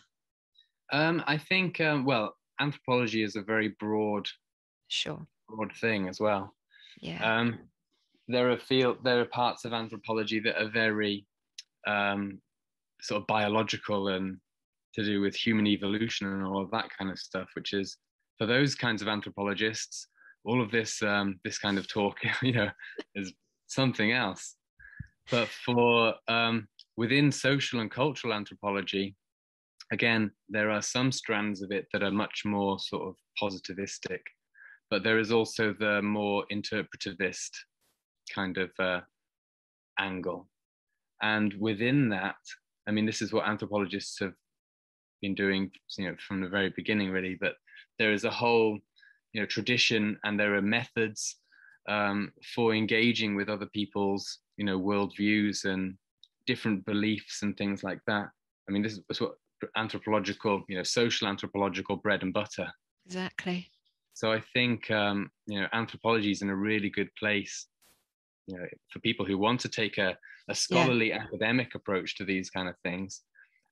Um, I think um, well, anthropology is a very broad, sure, broad thing as well. Yeah. Um, there are field, there are parts of anthropology that are very um, sort of biological and to do with human evolution and all of that kind of stuff, which is for those kinds of anthropologists, all of this um, this kind of talk, you know, is something else. But for um, within social and cultural anthropology, again, there are some strands of it that are much more sort of positivistic, but there is also the more interpretivist kind of uh, angle. And within that, I mean, this is what anthropologists have been doing, you know, from the very beginning, really. But there is a whole, you know, tradition, and there are methods um, for engaging with other people's, you know, worldviews and different beliefs and things like that. I mean, this is what anthropological, you know, social anthropological bread and butter. Exactly. So I think um, you know anthropology is in a really good place, you know, for people who want to take a a scholarly yeah. academic approach to these kind of things,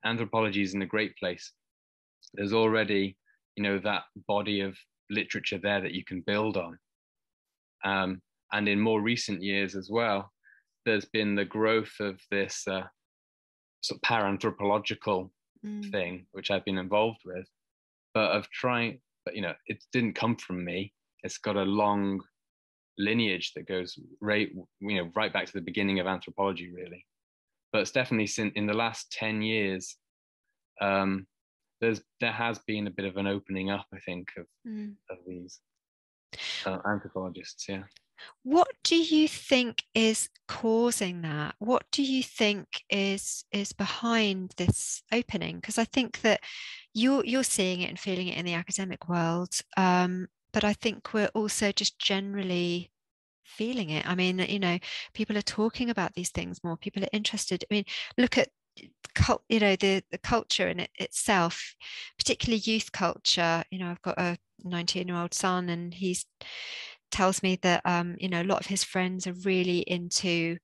anthropology is in a great place. There's already, you know, that body of literature there that you can build on. Um, and in more recent years as well, there's been the growth of this uh, sort of paranthropological mm. thing, which I've been involved with, but of trying, but you know, it didn't come from me. It's got a long lineage that goes right you know right back to the beginning of anthropology really. But it's definitely since in the last 10 years um, there's there has been a bit of an opening up i think of mm. of these uh, anthropologists yeah. What do you think is causing that? What do you think is is behind this opening? Because i think that you're you're seeing it and feeling it in the academic world. Um, but I think we're also just generally feeling it. I mean, you know, people are talking about these things more. People are interested. I mean, look at cult, you know, the the culture in it itself, particularly youth culture. You know, I've got a 19 year old son, and he's tells me that um, you know a lot of his friends are really into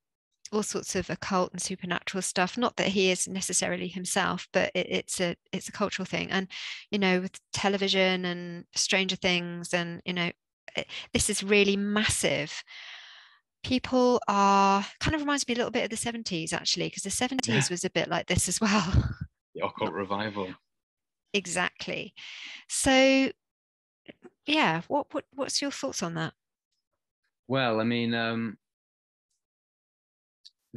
all sorts of occult and supernatural stuff. Not that he is necessarily himself but it, it's a it's a cultural thing. And you know with television and stranger things and you know it, this is really massive. People are kind of reminds me a little bit of the 70s actually because the 70s yeah. was a bit like this as well. The occult revival. Exactly. So yeah what, what what's your thoughts on that? Well i mean um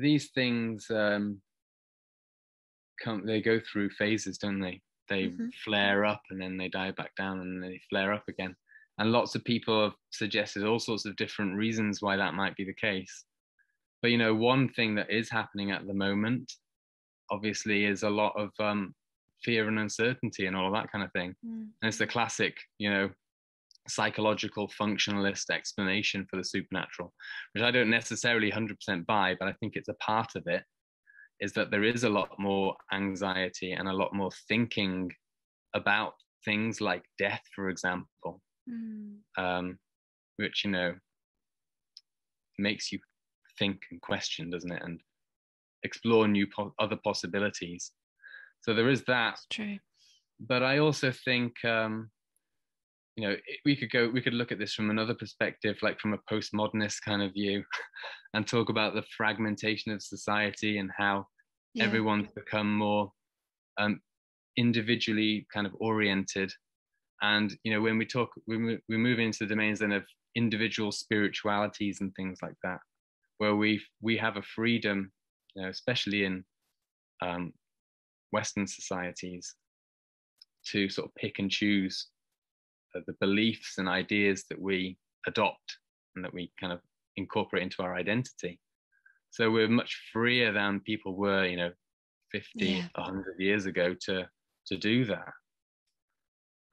these things um, come they go through phases don't they they mm-hmm. flare up and then they die back down and they flare up again and lots of people have suggested all sorts of different reasons why that might be the case but you know one thing that is happening at the moment obviously is a lot of um, fear and uncertainty and all of that kind of thing mm. and it's the classic you know psychological functionalist explanation for the supernatural which i don't necessarily 100% buy but i think it's a part of it is that there is a lot more anxiety and a lot more thinking about things like death, for example, mm. um, which, you know, makes you think and question, doesn't it? And explore new po- other possibilities. So there is that. That's true. But I also think, um, you know, we could go, we could look at this from another perspective, like from a postmodernist kind of view, and talk about the fragmentation of society and how yeah. everyone's become more um, individually kind of oriented. And you know, when we talk, we move, we move into the domains then of individual spiritualities and things like that, where we we have a freedom, you know, especially in um, Western societies, to sort of pick and choose the beliefs and ideas that we adopt and that we kind of incorporate into our identity. So we're much freer than people were, you know, 50, yeah. 100 years ago to to do that.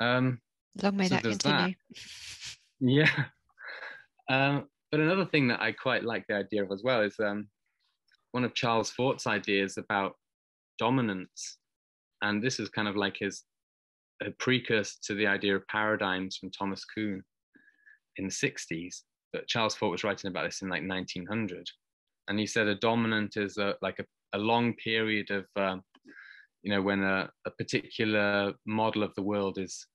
Um, Long may so that continue. That. Yeah. Um, but another thing that I quite like the idea of as well is um, one of Charles Fort's ideas about dominance. And this is kind of like his a precursor to the idea of paradigms from Thomas Kuhn in the 60s. But Charles Fort was writing about this in like 1900 and he said a dominant is a, like a, a long period of um, you know when a, a particular model of the world is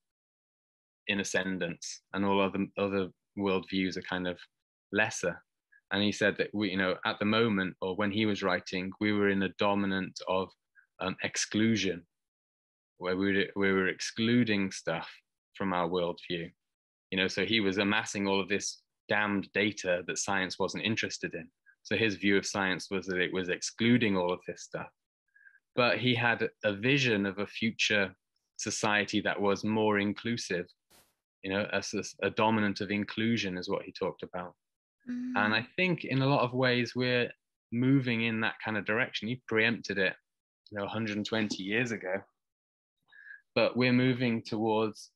in ascendance and all other other worldviews are kind of lesser and he said that we you know at the moment or when he was writing we were in a dominant of um, exclusion where we were, we were excluding stuff from our worldview you know so he was amassing all of this damned data that science wasn't interested in so his view of science was that it was excluding all of this stuff. But he had a vision of a future society that was more inclusive, you know, a, a dominant of inclusion is what he talked about. Mm. And I think in a lot of ways we're moving in that kind of direction. He preempted it, you know, 120 years ago. But we're moving towards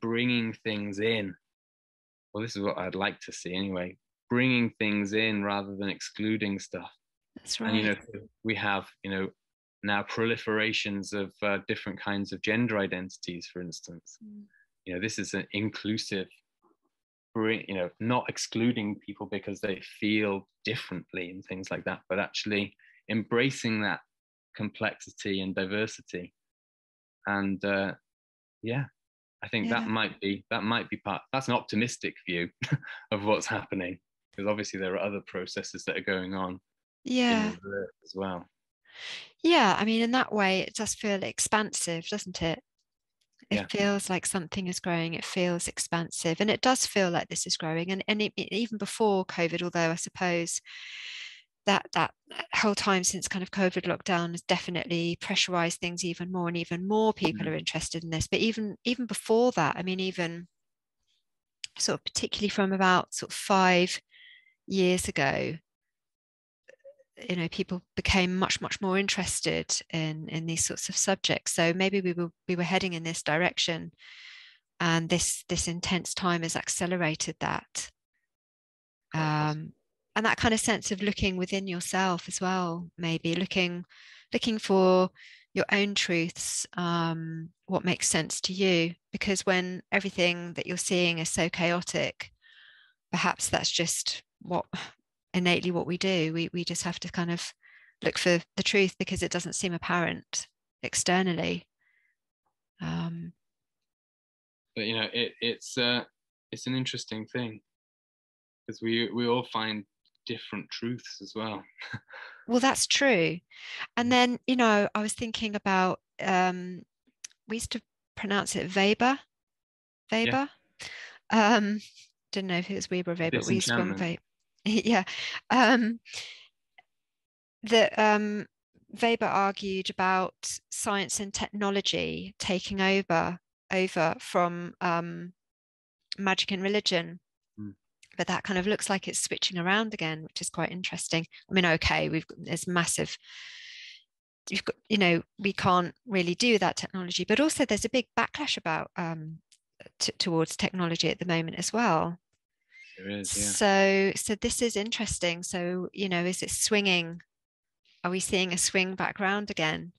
bringing things in. Well, this is what I'd like to see anyway bringing things in rather than excluding stuff. That's right. And you know, we have you know now proliferations of uh, different kinds of gender identities, for instance. Mm. You know, this is an inclusive, you know, not excluding people because they feel differently and things like that, but actually embracing that complexity and diversity. And uh, yeah, I think yeah. that might be that might be part. That's an optimistic view of what's happening because obviously there are other processes that are going on yeah as well yeah i mean in that way it does feel expansive doesn't it it yeah. feels like something is growing it feels expansive and it does feel like this is growing and, and it, even before covid although i suppose that that whole time since kind of covid lockdown has definitely pressurized things even more and even more people mm-hmm. are interested in this. But even even before that i mean even sort of particularly from about sort of five years ago you know people became much much more interested in in these sorts of subjects. So maybe we were we were heading in this direction and this this intense time has accelerated that. Um, and that kind of sense of looking within yourself as well maybe looking looking for your own truths um, what makes sense to you because when everything that you're seeing is so chaotic perhaps that's just what innately what we do. We we just have to kind of look for the truth because it doesn't seem apparent externally. Um, but you know, it, it's uh, it's an interesting thing because we we all find different truths as well. well, that's true. And then you know, I was thinking about um, we used to pronounce it Weber, Weber. Yeah. Um, didn't know if it was Weber or Weber, we used to Weber yeah. Um, that um, Weber argued about science and technology taking over over from um, magic and religion. But that kind of looks like it's switching around again, which is quite interesting. I mean, okay, we've got there's massive you've got you know we can't really do that technology but also there's a big backlash about um, t- towards technology at the moment as well there is, yeah. so so this is interesting so you know is it swinging are we seeing a swing back round again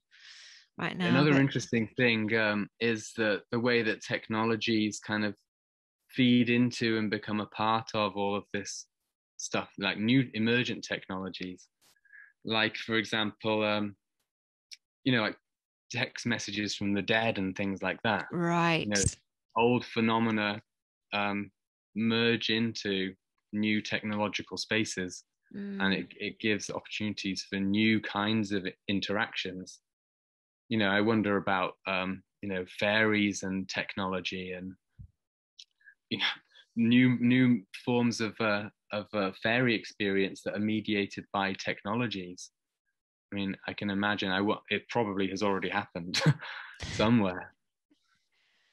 right now another but... interesting thing um, is that the way that technologies kind of feed into and become a part of all of this stuff like new emergent technologies like for example um, you know, like text messages from the dead and things like that. Right. You know, old phenomena um, merge into new technological spaces mm. and it, it gives opportunities for new kinds of interactions. You know, I wonder about, um, you know, fairies and technology and, you know, new new forms of uh, of uh, fairy experience that are mediated by technologies I mean, I can imagine. I it probably has already happened somewhere,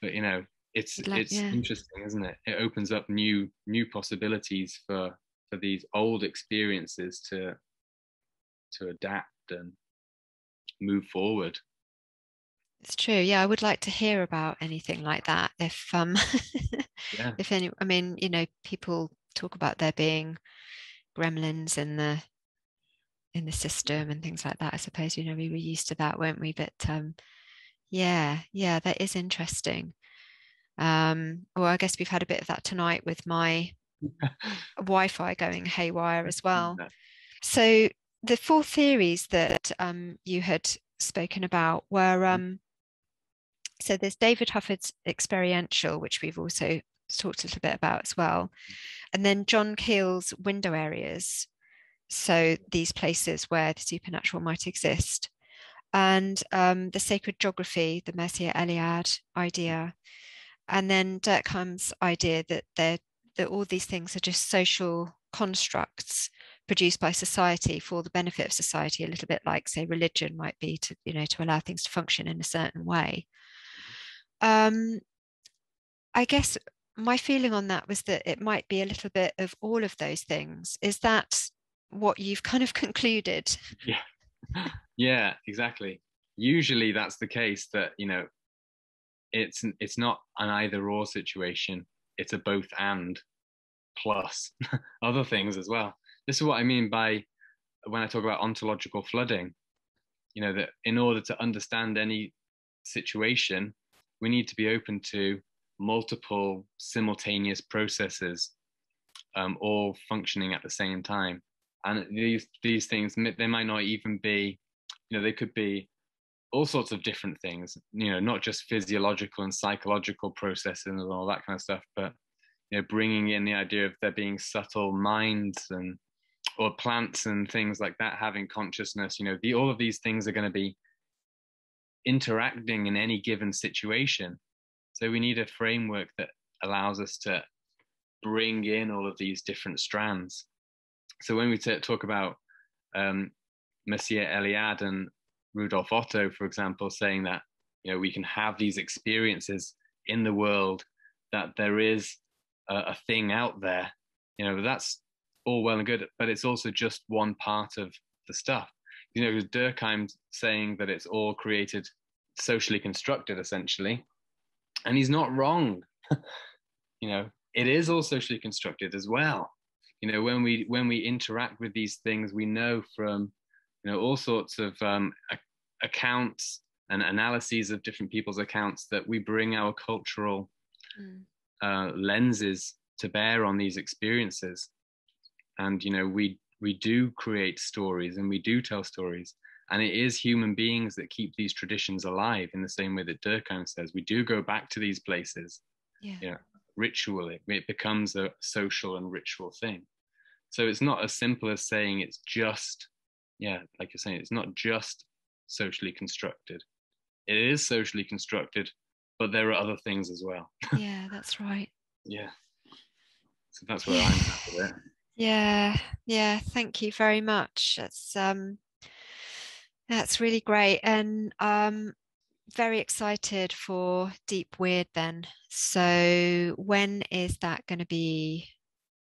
but you know, it's like, it's yeah. interesting, isn't it? It opens up new new possibilities for for these old experiences to to adapt and move forward. It's true. Yeah, I would like to hear about anything like that. If um, yeah. if any, I mean, you know, people talk about there being gremlins in the in the system and things like that. I suppose you know we were used to that, weren't we? But um, yeah, yeah, that is interesting. Um, well, I guess we've had a bit of that tonight with my Wi-Fi going haywire as well. So the four theories that um, you had spoken about were mm. um, so there's David Hufford's experiential, which we've also talked a little bit about as well, and then John Keel's window areas, so these places where the supernatural might exist. And um, the sacred geography, the Mircea Eliade idea, and then Durkheim's idea that that all these things are just social constructs produced by society for the benefit of society, a little bit like, say, religion might be to, you know, to allow things to function in a certain way. Um, I guess my feeling on that was that it might be a little bit of all of those things. Is that what you've kind of concluded. Yeah, yeah, exactly. Usually that's the case that you know it's it's not an either or situation. It's a both and plus other things as well. This is what I mean by when I talk about ontological flooding. You know that in order to understand any situation, we need to be open to multiple simultaneous processes um, all functioning at the same time. And these these things they might not even be you know they could be all sorts of different things you know not just physiological and psychological processes and all that kind of stuff but you know bringing in the idea of there being subtle minds and or plants and things like that having consciousness you know the, all of these things are going to be interacting in any given situation so we need a framework that allows us to bring in all of these different strands so when we t- talk about um, Mircea Eliade and Rudolf Otto, for example, saying that you know we can have these experiences in the world, that there is a, a thing out there, you know, that's all well and good, but it's also just one part of the stuff. You know, Durkheim saying that it's all created socially constructed, essentially, and he's not wrong. you know, it is all socially constructed as well you know when we when we interact with these things we know from you know all sorts of um, accounts and analyses of different people's accounts that we bring our cultural mm. uh, lenses to bear on these experiences and you know we we do create stories and we do tell stories and it is human beings that keep these traditions alive in the same way that Durkheim says we do go back to these places yeah, yeah ritually it becomes a social and ritual thing so it's not as simple as saying it's just, yeah, like you're saying, it's not just socially constructed. It is socially constructed, but there are other things as well. Yeah, that's right. yeah. So that's where I'm at with it. Yeah, yeah. Thank you very much. That's um, that's really great, and um, very excited for Deep Weird. Then, so when is that going to be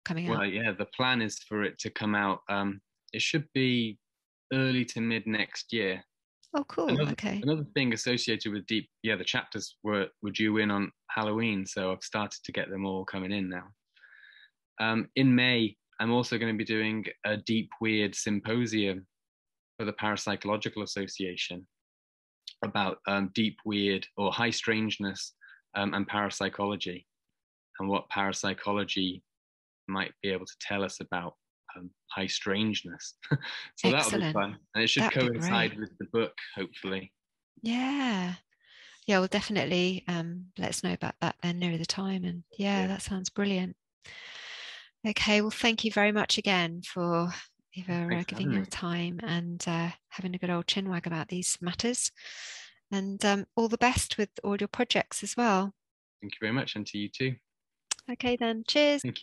coming well, out? Well, yeah, the plan is for it to come out. Um, it should be early to mid next year. Oh, cool. Another, okay. Another thing associated with Deep, yeah, the chapters were were due in on Halloween, so I've started to get them all coming in now. Um, in May, I'm also going to be doing a Deep Weird symposium for the Parapsychological Association about um, deep weird or high strangeness um, and parapsychology and what parapsychology might be able to tell us about um, high strangeness. so that'll be fun. And it should That'd coincide with the book, hopefully. Yeah. Yeah, well, definitely um, let us know about that then nearer the time. And yeah, yeah, that sounds brilliant. Okay, well, thank you very much again for for uh, giving your time and uh, having a good old chinwag about these matters. And um, all the best with all your projects as well. Thank you very much, and to you too. Okay, then. Cheers. Thank you.